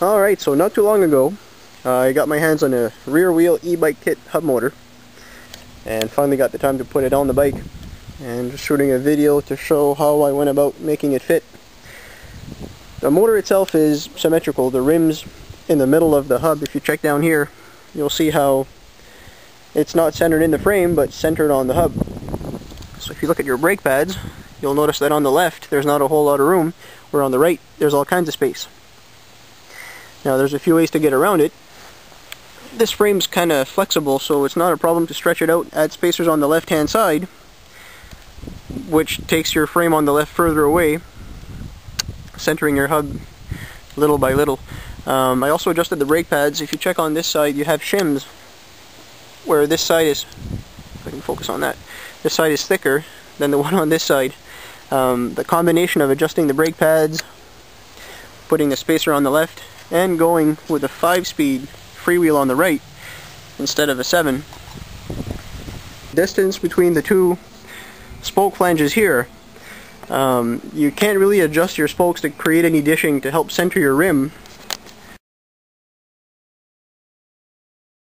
Alright, so not too long ago, uh, I got my hands on a rear wheel e-bike kit hub motor and finally got the time to put it on the bike and just shooting a video to show how I went about making it fit. The motor itself is symmetrical. The rims in the middle of the hub, if you check down here, you'll see how it's not centered in the frame but centered on the hub. So if you look at your brake pads, you'll notice that on the left there's not a whole lot of room, where on the right there's all kinds of space. Now there's a few ways to get around it. This frame's kind of flexible so it's not a problem to stretch it out, add spacers on the left hand side which takes your frame on the left further away centering your hub little by little. Um, I also adjusted the brake pads. If you check on this side you have shims where this side is, if I can focus on that, this side is thicker than the one on this side. Um, the combination of adjusting the brake pads, putting a spacer on the left, and going with a 5-speed freewheel on the right instead of a 7. Distance between the two spoke flanges here, um, you can't really adjust your spokes to create any dishing to help center your rim